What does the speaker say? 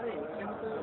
Maggiarenga, sempre Maggiarenga.